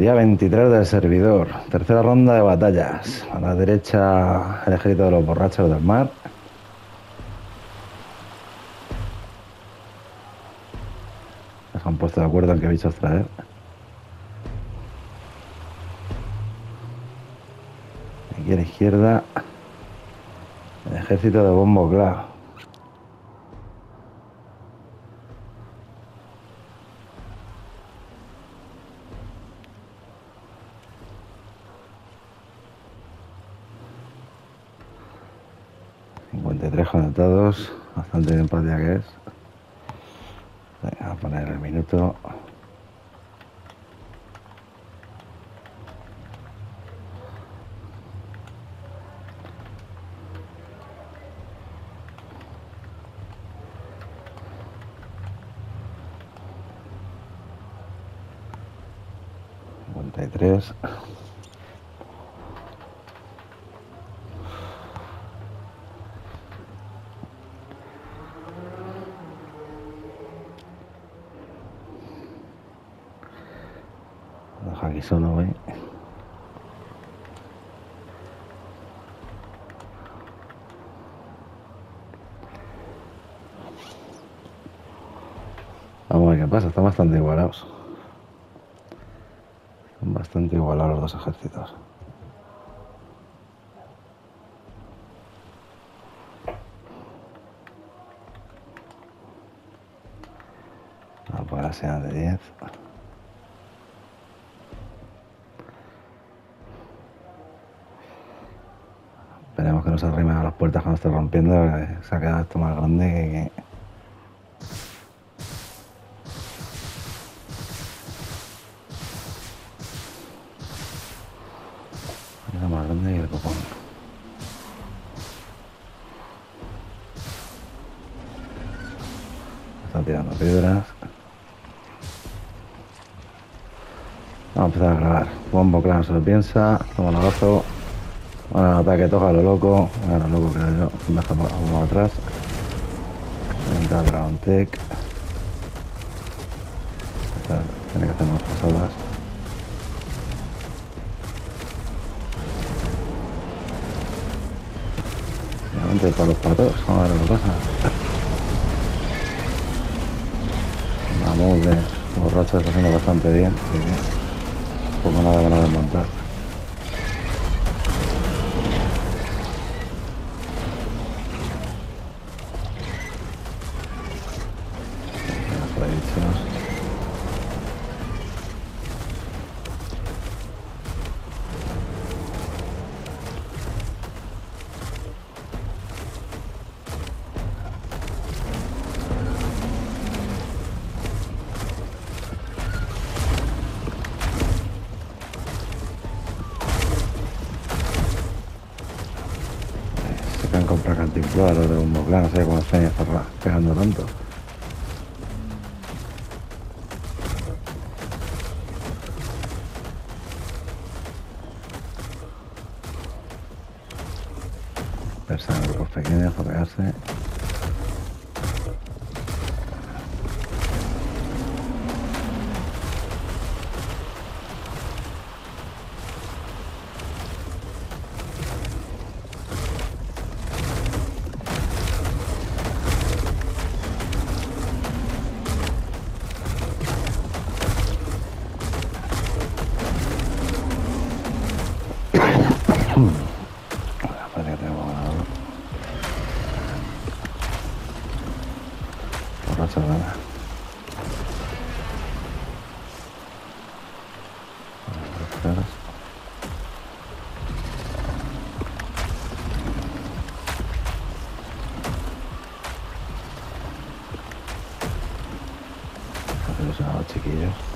Día 23 del servidor, tercera ronda de batallas. A la derecha el ejército de los borrachos del mar. Se han puesto de acuerdo en qué bichos traer. Aquí a la izquierda el ejército de Bombo Clav. 33 conectados, bastante bien patria que es. Venga, a poner el minuto. Cincuenta y tres. Deja aquí solo, güey. Vamos a ver qué pasa, están bastante igualados. Están bastante igualados los dos ejércitos. Vamos a poner la señal de 10. Esperemos que no se arrimen a las puertas cuando esté rompiendo, que se ha quedado esto más grande que... Era más grande que el copón. Están tirando piedras. Vamos a empezar a grabar. Bombo claro se lo piensa. Toma el abrazo. Bueno, ataque toca lo loco. A lo loco creo yo. Deja como atrás. Entra Dragon Tech. Tiene que hacer más pasadas. Finalmente para los patos. Vamos a ver lo que pasa. Vamos de borracho está haciendo bastante bien. así que Poco nada van a desmontar. Se pueden comprar los de un moclán, no sé cómo cerradas, pegando tanto. Persano proprio pendejo, pegarse. Hmm. Gana. Gracias. Ilusionados chiquillos.